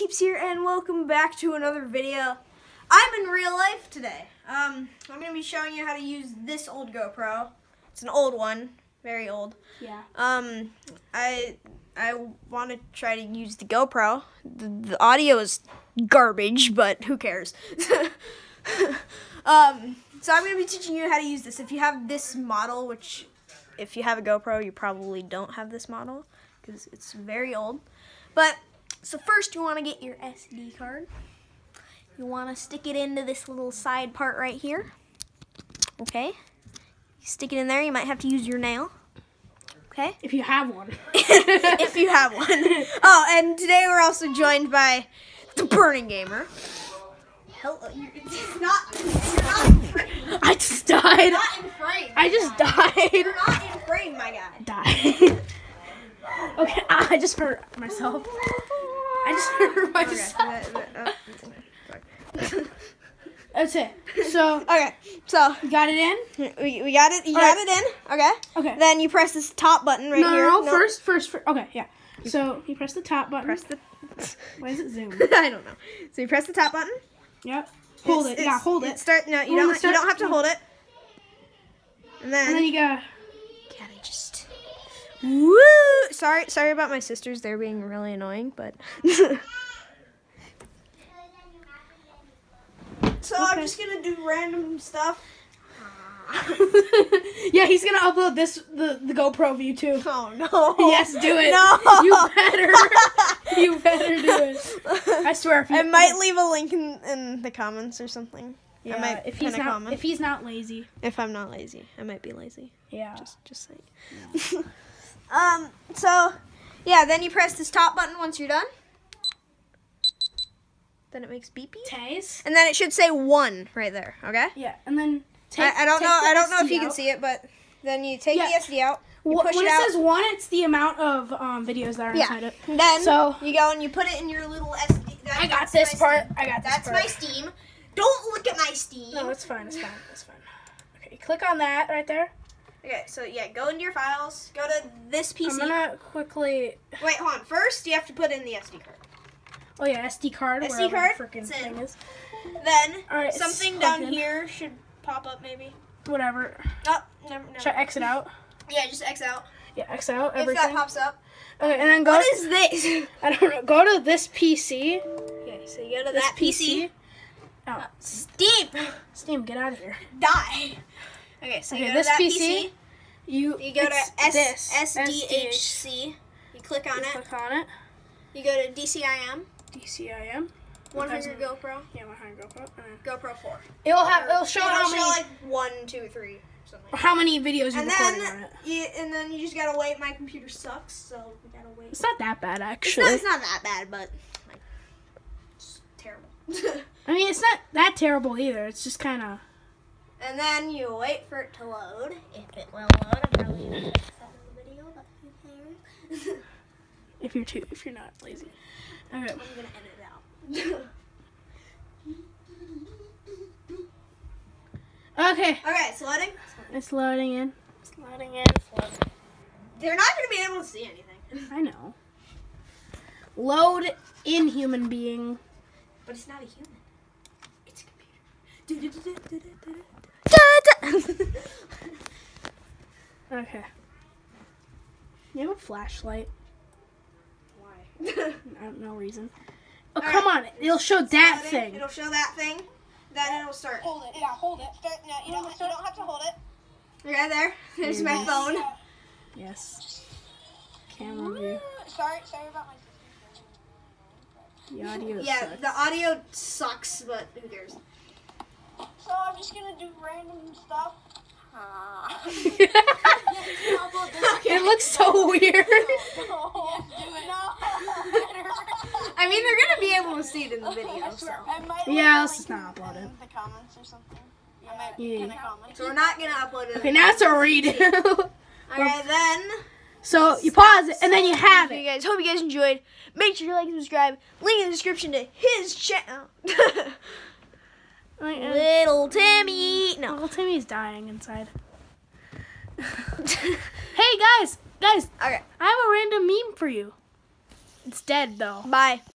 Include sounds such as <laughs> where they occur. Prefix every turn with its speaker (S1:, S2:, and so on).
S1: Keeps here, and welcome back to another video. I'm in real life today. Um, I'm gonna be showing you how to use this old GoPro. It's an old one, very old.
S2: Yeah.
S1: Um, I I want to try to use the GoPro. The, the audio is garbage, but who cares? <laughs> um, so I'm gonna be teaching you how to use this. If you have this model, which if you have a GoPro, you probably don't have this model because it's very old. But so first, you want to get your SD card. You want to stick it into this little side part right here. Okay. You stick it in there. You might have to use your nail. Okay. <laughs>
S2: If you have one. <laughs>
S1: if you have one. <laughs> Oh, and today we're also joined by the Burning Gamer. Hello. You're, it's not. You're not.
S2: I just died.
S1: Not in frame.
S2: I just died.
S1: You're not in frame, my guy.
S2: Died. okay, I just hurt myself. I just <laughs> hurt myself. Oh, <laughs> that's it. So
S1: Okay, so
S2: you got it in.
S1: we, we got it. You
S2: All
S1: got
S2: right.
S1: it in. Okay.
S2: Okay.
S1: Then you press this top button right
S2: no,
S1: here.
S2: no,
S1: Nope.
S2: first, first, first. Okay, yeah. So you press the top button.
S1: Press the. <laughs>
S2: Why is it zoom?
S1: I don't know. So you press the top button.
S2: Yep. Hold
S1: It's-
S2: it. Yeah, hold it.
S1: Start. No, you
S2: Hold
S1: don't. You don't have to hold it. And then.
S2: And then you go.
S1: God, I just. Woo! Sorry, sorry about my sisters. They're being really annoying, but. <laughs> so I'm just gonna do random stuff. <laughs>
S2: yeah, he's gonna upload this the, the GoPro view too.
S1: Oh no!
S2: Yes, do it.
S1: No! <laughs>
S2: You better. you better do it. I swear. If you,
S1: I might leave a link in, in the comments or something.
S2: Yeah,
S1: might
S2: if he's not
S1: comment.
S2: if he's not lazy.
S1: If I'm not lazy, I might be lazy.
S2: Yeah.
S1: Just, just saying. Mm. Um. So, yeah. Then you press this top button once you're done. Then it makes beep beep.
S2: Taze.
S1: And then it should say one right there. Okay.
S2: Yeah, and then take.
S1: I, I don't know. I don't know if
S2: SD
S1: you can see it, but then you take
S2: Yeah.
S1: the SD out. You
S2: Wh-
S1: push
S2: when
S1: it out.
S2: says one, it's the amount of um, videos that are
S1: yeah.
S2: inside it.
S1: Then
S2: So-
S1: you go and you put it in your little SD.
S2: I got this part.
S1: Steam.
S2: I got this
S1: That's
S2: part.
S1: my Steam. Don't look at my Steam.
S2: No, it's fine. It's fine. It's fine. Okay, click on that right there.
S1: Okay, so yeah, go into your files. Go to this PC.
S2: I'm gonna quickly.
S1: Wait, hold on. First, you have to put in the SD card.
S2: Oh yeah, SD card.
S1: SD card?
S2: Freaking thing is.
S1: Then
S2: All right,
S1: something down
S2: in.
S1: here should pop up, maybe.
S2: Whatever.
S1: Oh, never. never.
S2: Should I exit out? <laughs>
S1: Yeah, just X out.
S2: Yeah, exit out Everything.
S1: If that pops up.
S2: okay, and then go.
S1: What is this? <laughs>
S2: I don't know. Go to this PC.
S1: okay, so you go to
S2: This
S1: that PC.
S2: Uh, oh,
S1: Steam,
S2: Steam, get out of here.
S1: die. Okay, so you
S2: Okay,
S1: go
S2: this
S1: to that
S2: PC,
S1: PC.
S2: You
S1: You go to
S2: it's
S1: S-
S2: this,
S1: SDHC. You click on
S2: You
S1: it.
S2: click on it.
S1: You go to DCIM.
S2: DCIM.
S1: 100 GoPro.
S2: Yeah, 100 GoPro. and then-
S1: GoPro 4.
S2: It'll have. It'll show
S1: It'll
S2: how
S1: show
S2: many.
S1: like one, two, three, something.
S2: how many videos you
S1: And
S2: recording on it.
S1: you, and then you just gotta wait. My computer sucks, so we gotta wait.
S2: It's not that bad
S1: It's
S2: actually.
S1: not, it's not that bad, but like, it's terrible. <laughs>
S2: I mean, it's not that terrible either. It's just kind of.
S1: And then you wait for it to load. If it will load, I'm probably gonna fix that in the video, but who cares?
S2: If you're too, if you're not lazy. Okay.
S1: I'm gonna edit it out.
S2: Okay.
S1: okay, it's loading.
S2: It's loading in. It's loading in.
S1: They're not gonna be able to see anything,
S2: I know. Load in human being.
S1: but it's not a human. It's a computer. <laughs>
S2: Okay. You have a flashlight.
S1: Why? <laughs>
S2: I don't know reason. Oh,
S1: All
S2: come on. It'll show that
S1: Loading.
S2: thing.
S1: It'll show that thing. Then it'll start.
S3: Hold it. Yeah, hold it.
S1: Start, no, you don't, you don't have to hold it. Okay, there. There's my phone.
S2: Yes. Camera view.
S3: Sorry, sorry about my
S2: The audio
S1: Yeah,
S2: sucks.
S1: the audio sucks, but who cares?
S3: So I'm just gonna do random stuff. Ah.
S2: it looks so weird. <laughs>
S1: I mean, they're gonna be able to see it in the video, so.
S3: I might
S2: Yeah, let's just not upload it.
S3: in the comments or something. I might
S2: Yeah.
S3: in the comments.
S1: So we're not gonna upload it.
S2: Okay, now it's a redo. <laughs>
S1: Alright, then.
S2: so you pause it and then you have
S1: You
S2: it.
S1: guys, hope you guys enjoyed. Make sure you like and subscribe. Link in the description to his channel. <laughs> Uh, Little Timmy. No.
S2: Little Timmy's dying inside. <laughs> hey guys, guys,
S1: Okay.
S2: I have a random meme for you. It's dead though.
S1: Bye.